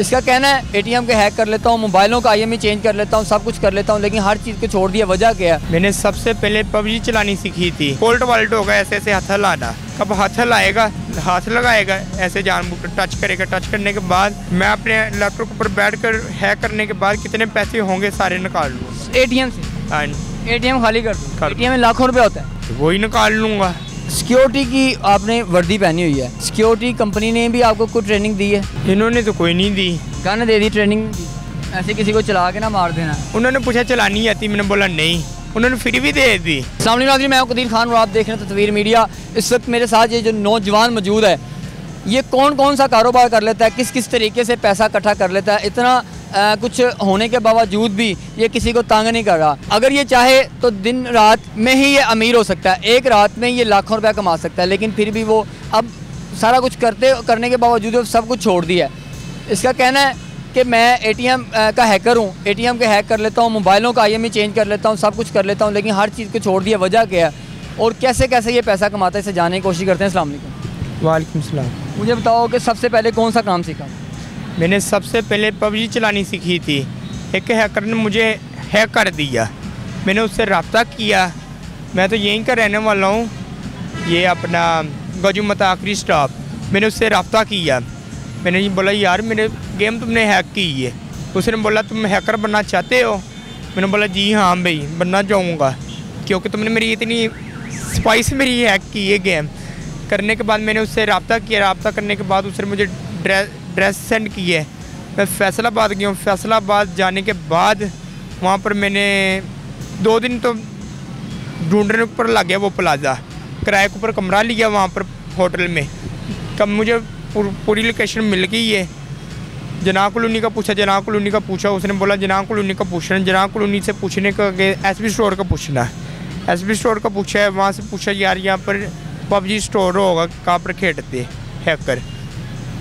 इसका कहना है एटीएम के हैक कर लेता हूँ मोबाइलों का आईएमई चेंज कर लेता हूँ सब कुछ कर लेता हूँ लेकिन हर चीज़ को छोड़ दिया वजह क्या है? मैंने सबसे पहले पबजी चलानी सीखी थी। कोल्ट वाल्ट होगा ऐसे ऐसे हाथ लाना। कब हाथ लाएगा? हाथ लगाएगा ऐसे जानबूझ टच करेगा। टच करने के बाद मैं अपने लैपटॉप पर बैठ कर हैक करने के बाद कितने पैसे होंगे सारे निकाल लूँ एटीएम से? हाँ एटीएम खाली कर दूँ? कर दूँ। एटीएम में लाखों रुपए होता है। वही निकाल लूँगा। सिक्योरिटी की आपने वर्दी पहनी हुई है। सिक्योरिटी कंपनी ने भी आपको कोई ट्रेनिंग दी है? इन्होंने तो कोई नहीं दी। गन दे दी ट्रेनिंग ऐसे किसी को चला के ना मार देना। उन्होंने पूछा चलानी आती मैंने बोला नहीं। उन्होंने फिर भी दे दी। सामने नाजरी मैं हूँ कदीर खान और आप देख रहे हैं तस्वीर मीडिया। इस वक्त मेरे साथ ये जो नौजवान मौजूद है ये कौन कौन सा कारोबार कर लेता है? किस किस तरीके से पैसा इकट्ठा कर लेता है? इतना अ, कुछ होने के बावजूद भी ये किसी को तंग नहीं कर रहा। अगर ये चाहे तो दिन रात में ही ये अमीर हो सकता है। एक रात में ये लाखों रुपया कमा सकता है लेकिन फिर भी वो अब सारा कुछ करते करने के बावजूद सब कुछ छोड़ दिया है। इसका कहना है कि मैं एटीएम का हैकर हूँ। एटीएम के हैक कर लेता हूँ मोबाइलों का आईएमई चेंज कर लेता हूँ सब कुछ कर लेता हूँ लेकिन हर चीज़ को छोड़ दिया वजह क्या है? और कैसे कैसे ये पैसा कमाता है इसे जानने की कोशिश करते हैं। अस्सलाम वालेकुम। मुझे बताओ कि सबसे पहले कौन सा काम सीखा? मैंने सबसे पहले पबजी चलानी सीखी थी। एक हैकर ने मुझे हैक कर दिया। मैंने उससे रबता किया। मैं तो यहीं का रहने वाला हूँ। ये अपना गजुमत आखिरी स्टॉप मैंने उससे रबता किया। मैंने ये बोला, यार, मेरे गेम तुमने हैक की है। उसने बोला, तुम हैकर बनना चाहते हो? मैंने बोला, जी हाँ भाई, बनना चाहूँगा। क्योंकि तुमने मेरी इतनी स्पाइस मेरी हैक की है गेम करने के बाद मैंने उससे रबता किया। रबता करने के बाद उसने मुझे ड्रेस ड्रेस सेंड की है। मैं फैसलाबाद गया हूँ। फैसलाबाद जाने के बाद वहाँ पर मैंने दो दिन तो ढूँढने पर लग गया वो प्लाजा किराए के ऊपर कमरा लिया वहाँ पर होटल में। कब मुझे पूर, लोकेशन मिल गई है जना कॉलोनी का पूछा जना कॉलोनी का पूछा। उसने बोला जना कॉलोनी का पूछना जना कॉलोनी से पूछने का एस बी स्टोर का पूछना एस बी स्टोर का पूछा है। वहाँ से पूछा यार यहाँ पर पबजी स्टोर होगा कहाँ पर खेलते हैकर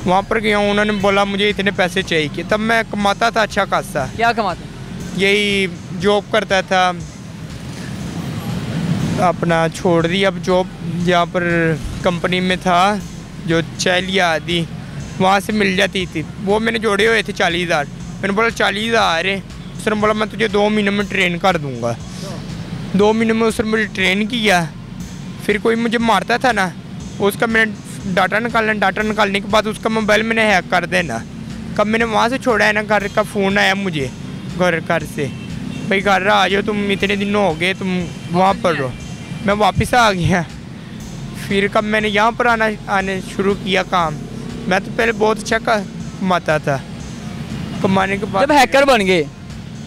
वहाँ पर गया उन्होंने बोला मुझे इतने पैसे चाहिए तब मैं कमाता था अच्छा खासा। क्या कमाता? यही जॉब करता था। अपना छोड़ दी अब जॉब जहाँ पर कंपनी में था जो चैलिया आदि वहाँ से मिल जाती थी। वो मैंने जोड़े हुए थे चालीस हज़ार। मैंने बोला चालीस हज़ार है। उसने बोला मैं तुझे दो महीने में ट्रेन कर दूँगा। दो महीने में उसने मुझे ट्रेन किया। फिर कोई मुझे मारता था ना उसका मैंने डाटा निकालना डाटा निकालने के बाद उसका मोबाइल मैंने हैक कर देना। कब मैंने वहाँ से छोड़ा है ना घर का फ़ोन आया मुझे घर घर से। भाई घर आ जाओ तुम इतने दिन हो गए तुम वहाँ पर रहो। मैं वापस आ गया। फिर कब मैंने यहाँ पर आना आने शुरू किया काम? मैं तो पहले बहुत अच्छा कमाता था। कमाने के बाद जब हैकर बन गए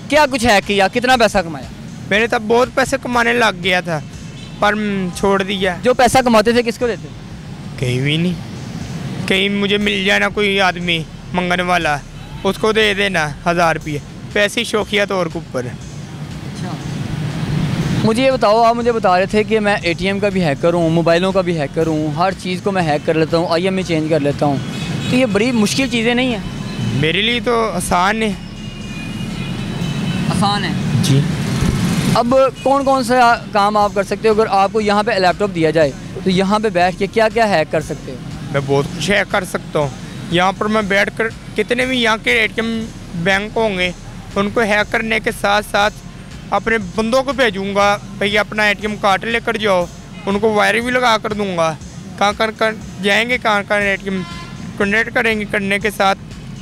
क्या कुछ हैक किया? कितना पैसा कमाया? मैंने तब बहुत पैसे कमाने लग गया था पर छोड़ दिया। जो पैसा कमाते थे किसको देते थे? कहीं भी नहीं। कहीं मुझे मिल जाए ना कोई आदमी मंगन वाला उसको दे देना हज़ार रुपये। पैसे शौकिया तौर के ऊपर। मुझे ये बताओ आप मुझे बता रहे थे कि मैं एटीएम का भी हैकर हूँ मोबाइलों का भी हैकर हूँ हर चीज़ को मैं हैक कर लेता हूँ आईएमई चेंज कर लेता हूँ। तो ये बड़ी मुश्किल चीज़ें नहीं हैं? मेरे लिए तो आसान है। आसान है? जी। अब कौन कौन सा काम आप कर सकते हो? अगर आपको यहाँ पे लैपटॉप दिया जाए तो यहाँ पे बैठ के क्या क्या हैक कर सकते हो? मैं बहुत कुछ हैक कर सकता हूँ। यहाँ पर मैं बैठ कर, कितने भी यहाँ के एटीएम बैंक होंगे, उनको हैक करने के साथ साथ अपने बंदों को भेजूँगा, भाई अपना एटीएम कार्ड लेकर जाओ, उनको वायर भी लगा कर दूँगा। कहाँ कर कर जाएँगे कहाँ कहाँ एटीएम कनेक्ट करेंगे करने के साथ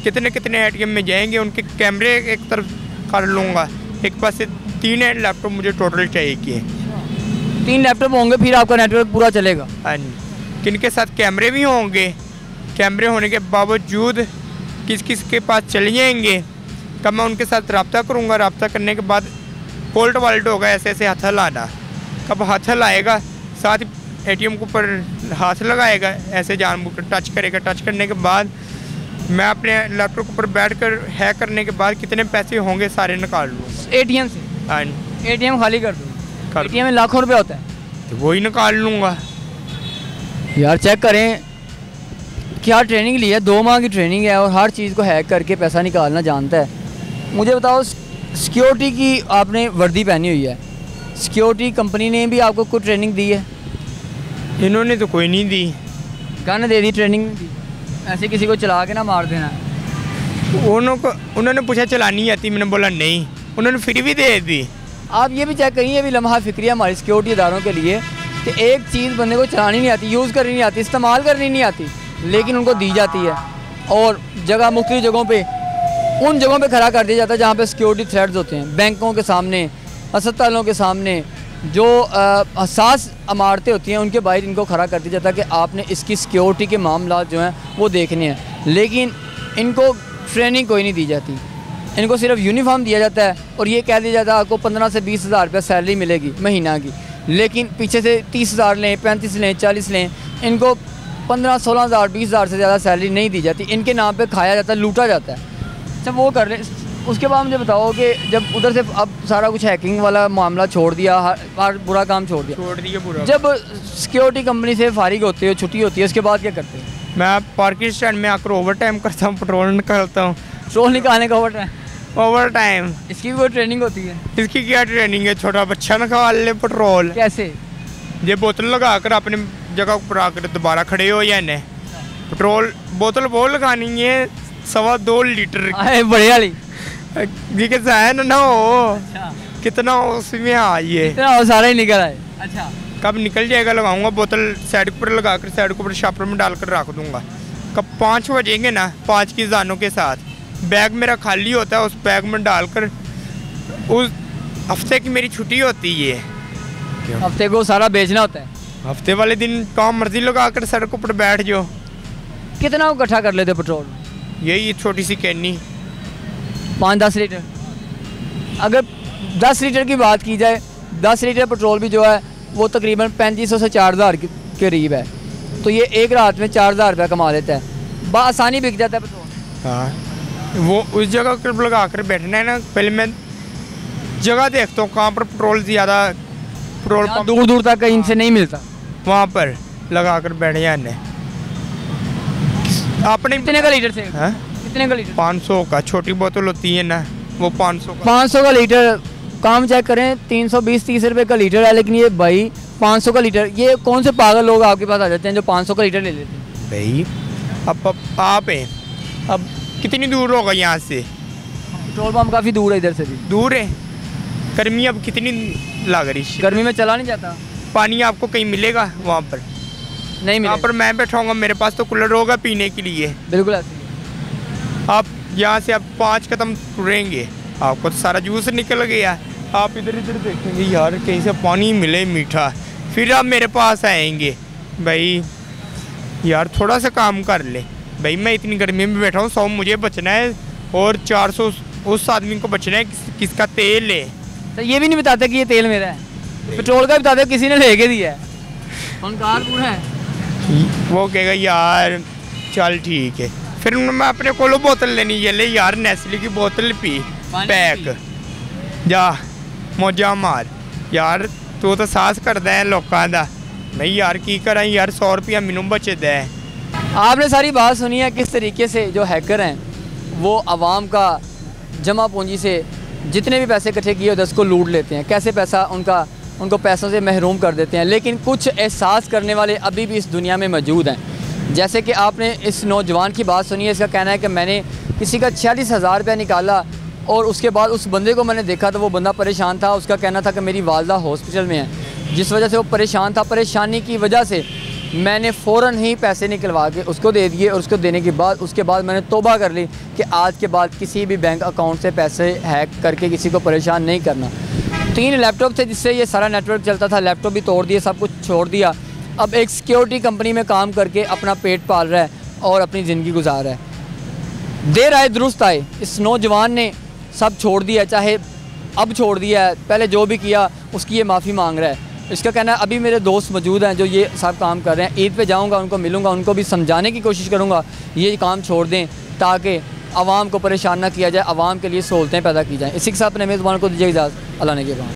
कितने कितने एटीएम में जाएँगे, उनके कैमरे एक तरफ़ कर लूँगा। एक पास से तीन एंड लैपटॉप मुझे टोटल चाहिए कि तीन लैपटॉप होंगे फिर आपका नेटवर्क पूरा चलेगा। हाँ जी। किनके साथ कैमरे भी होंगे? कैमरे होने के बावजूद किस किस के पास चले जाएँगे? कब मैं उनके साथ रबता करूँगा। रबता करने के बाद कोल्ट वाल्ट होगा ऐसे ऐसे हाथ लाना कब हाथ लाएगा साथ ही एटीएम के ऊपर हाथ लगाएगा ऐसे जानबूझ कर टच करेगा। टच करने के बाद मैं अपने लैपटॉप के ऊपर बैठ कर हैक करने के बाद कितने पैसे होंगे सारे निकाल लूँ? एटीएम से। हाँ जी, एटीएम खाली कर दो। कर एटीएम में लाखों रुपए होता है। तो वही निकाल लूँगा। यार चेक करें क्या ट्रेनिंग ली है? दो माह की ट्रेनिंग है और हर चीज़ को हैक करके पैसा निकालना जानता है। मुझे बताओ सिक्योरिटी की आपने वर्दी पहनी हुई है। सिक्योरिटी कंपनी ने भी आपको कोई ट्रेनिंग दी है? इन्होंने तो कोई नहीं दी। गन दे दी ट्रेनिंग दी ऐसे किसी को चला के ना मार देना। उन्हों को उन्होंने पूछा चलानी आती मैंने बोला नहीं। उन्होंने फिर भी दे दी। आप ये भी चेक करिए अभी लम्हा फिक्री हमारी सिक्योरिटी इदारों के लिए कि एक चीज़ बंदे को चलानी नहीं आती यूज़ करनी नहीं आती इस्तेमाल करनी नहीं आती लेकिन उनको दी जाती है। और जगह मुख्तु जगहों पर उन जगहों पर खड़ा कर दिया जाता है जहाँ पर सिक्योरिटी थ्रेड्स होते हैं। बैंकों के सामने अस्पतालों के सामने जो हसास इमारतें होती हैं, उनके बाहर इनको खड़ा कर दिया जाता है कि आपने इसकी सिक्योरिटी के मामला जो हैं, वो देखने हैं। लेकिन इनको ट्रेनिंग कोई नहीं दी जाती। इनको सिर्फ़ यूनिफॉर्म दिया जाता है और ये कह दिया जाता है, आपको पंद्रह से बीस हज़ार रुपया सैलरी मिलेगी महीना की। लेकिन पीछे से तीस हज़ार लें, पैंतीस लें, चालीस लें, इनको पंद्रह, सोलह हज़ार, बीस हज़ार से ज़्यादा सैलरी नहीं दी जाती। इनके नाम पे खाया जाता है, लूटा जाता है। अच्छा वो कर लें उसके बाद मुझे बताओ कि जब उधर से अब सारा कुछ हैकिंग वाला मामला छोड़ दिया हर, हर बुरा काम छोड़ दिया। छोड़ दिया पूरा। जब सिक्योरिटी कंपनी से फारिग होते हो छुट्टी होती है उसके बाद क्या करते हैं? मैं पार्किंग स्टैंड में आकर ओवर टाइम करता हूँ पेट्रोल निकालता हूँ। पेट्रोल निकालने का ओवर टाइम ओवर टाइम इसकी कोई ट्रेनिंग होती है? इसकी क्या ट्रेनिंग है? छोटा बच्चा निकाल ले पेट्रोल कैसे? ये बोतल लगा कर अपने जगह पर आकर दोबारा खड़े हो या नहीं पेट्रोल बोतल वो लगानी है सवा दो लीटर। की। ये कैसा है ना? ना हो। अच्छा। कितना उसमें आ ये। इतना वो सारा ही निकल आए अच्छा। कब निकल जाएगा लगाऊँगा बोतल साइड पर लगा कर साइड के ऊपर शापर में डालकर रख दूँगा। कब पाँच बजेंगे ना पाँच की जानों के साथ। बैग मेरा खाली होता है उस बैग में डालकर उस हफ़्ते की मेरी छुट्टी होती है हफ़्ते को सारा बेचना होता है। हफ़्ते वाले दिन काम मर्ज़ी लगा कर सड़क ऊपर बैठ जाओ। कितना इकट्ठा कर लेते पेट्रोल? यही छोटी सी कैनी पाँच दस लीटर। अगर दस लीटर की बात की जाए दस लीटर पेट्रोल भी जो है वो तकरीबन पैंतीस सौ से चार हज़ार के करीब है। तो ये एक रात में चार हज़ार रुपया कमा लेता है। बसानी बिक जाता है पेट्रोल। हाँ वो उस जगह पर लगा कर बैठना है ना पहले मैं जगह देखता हूँ कहाँ पर पेट्रोल ज़्यादा पेट्रोल दूर दूर तक कहीं से नहीं मिलता। वहाँ पर लगा कर बैठ जाने। अपने कितने का लीटर से? हाँ? कितने का लीटर? पाँच सौ का छोटी बोतल होती है ना वो पाँच सौ पाँच सौ का लीटर काम चेक करें तीन सौ बीस तीस रुपये का लीटर है लेकिन ये भाई पाँच सौ का लीटर ये कौन से पागल लोग आपके पास आ जाते हैं जो पाँच सौ का लीटर ले लेते हैं? भाई अब अब आप हैं अब कितनी दूर होगा यहाँ से? पेट्रोल पंप काफ़ी दूर है इधर से भी। दूर है? गर्मी अब कितनी लग रही है? गर्मी में चला नहीं जाता। पानी आपको कहीं मिलेगा वहाँ पर? नहीं यहाँ मिलेगा। पर मैं बैठाऊँगा मेरे पास तो कूलर होगा पीने के लिए। बिल्कुल ऐसे। आप यहाँ से आप पाँच कदम टुरेंगे आपको तो सारा जूस निकल गया। आप इधर इधर देखेंगे यार कहीं से पानी मिले मीठा। फिर आप मेरे पास आएँगे। भाई यार थोड़ा सा काम कर ले। भाई मैं इतनी गर्मी में बैठा हूँ सौ मुझे बचना है और चार सौ उस आदमी को बचना है किस, किसका तेल है। तो ये भी नहीं बताते कि ये तेल मेरा है। पेट्रोल का भी बताते किसी ने लेके दिया है। कार पूरा है? वो कहेगा यार चल ठीक है। फिर मैं अपने को बोतल लेनी जल्द यार नैसले की बोतल पी पैक। जा मौजा मार। यार तू तो सास करता है लोगों का नहीं यार की करा यार सौ रुपया मैनू बचे दे आपने सारी बात सुनी है किस तरीके से जो हैकर हैं वो आवाम का जमा पूंजी से जितने भी पैसे इकट्ठे किए दस को लूट लेते हैं। कैसे पैसा उनका उनको पैसों से महरूम कर देते हैं। लेकिन कुछ एहसास करने वाले अभी भी इस दुनिया में मौजूद हैं। जैसे कि आपने इस नौजवान की बात सुनी है, इसका कहना है कि मैंने किसी का छियालीस हज़ार रुपया निकाला और उसके बाद उस बंदे को मैंने देखा तो वो बंदा परेशान था। उसका कहना था कि मेरी वालदा हॉस्पिटल में है, जिस वजह से वो परेशान था। परेशानी की वजह से मैंने फ़ौर ही पैसे निकलवा के उसको दे दिए और उसको देने के बाद, उसके बाद मैंने तोबा कर ली कि आज के बाद किसी भी बैंक अकाउंट से पैसे हैक करके किसी को परेशान नहीं करना। तीन लैपटॉप थे जिससे ये सारा नेटवर्क चलता था, लैपटॉप भी तोड़ दिए, सब कुछ छोड़ दिया। अब एक सिक्योरिटी कंपनी में काम करके अपना पेट पाल रहा है और अपनी ज़िंदगी गुजार रहा है। देर आए, दुरुस्त आए। इस नौजवान ने सब छोड़ दिया, चाहे अब छोड़ दिया है, पहले जो भी किया, उसकी ये माफ़ी मांग रहा है। इसका कहना है, अभी मेरे दोस्त मौजूद हैं जो ये सब काम कर रहे हैं। ईद पे जाऊँगा, उनको मिलूँगा, उनको भी समझाने की कोशिश करूँगा, ये काम छोड़ दें, ताकि आवाम को परेशान ना किया जाए, आवाम के लिए सहूलतें पैदा की जाएँ। इसी के साथ अपने मेज़बान को दीजिए इजाज़त। अल्लाह ने के